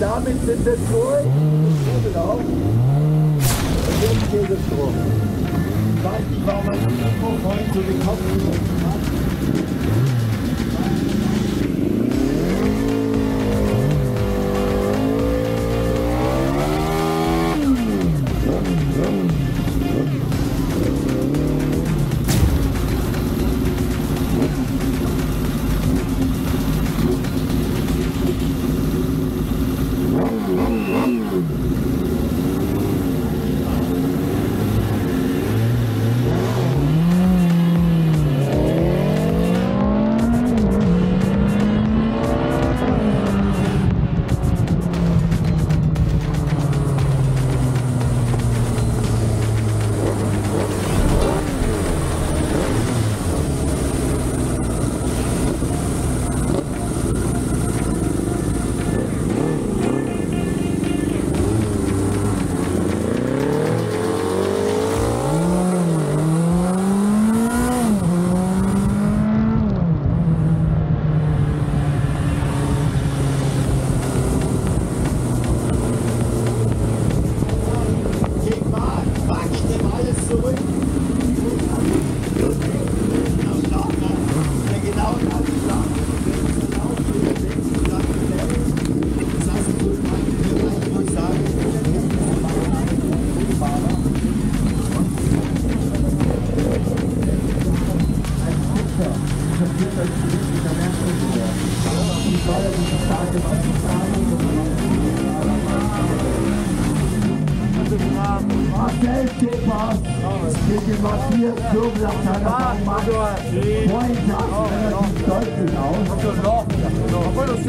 Damit sind wir durch. Genau. Und jetzt geht es drum. Ich weiß nicht, warum man das Mikro vorhin so gekommen hat. Marcel Schippers gegen Matthias Jürgen nach seiner Baumann. Vorhin sah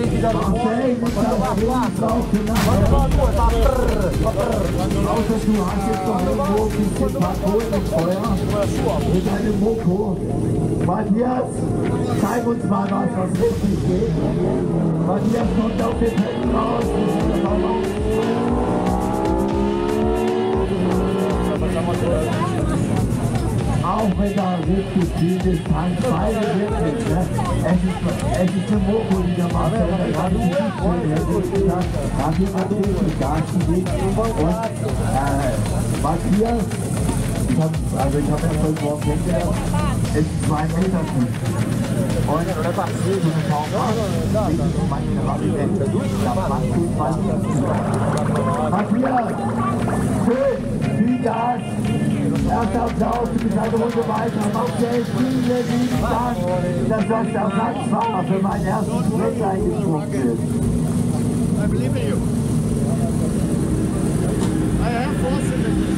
mit Lebenslauf Außer du hast jetzt noch irgendwo ein bisschen Parcours im Feuer mit einem Moko. Matthias, zeig uns mal was, was richtig geht. Matthias kommt auf den Hecken raus. Da richtig viel Distanz beide wirklich, ne? Es ist, es ist eine Moko, die der Marcel da gerade nicht schön hätte gesagt, dafür natürlich die Gas gegeben und äh, Matthias, ich hab, also ich habe ihn heute Morgen kennengelernt, ist zwei Meter tief. Und so eine Taucher, wegen so manchen Radien, da macht gut was. Matthias, schön, viel Gas. Erster Applaus für die zweite Runde weiter. Marcel, viele lieben Dank, dass das der Platz war für meinen ersten Sprint eingesprungen ist. I believe in you. I have force in it.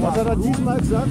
Was hat er diesmal gesagt?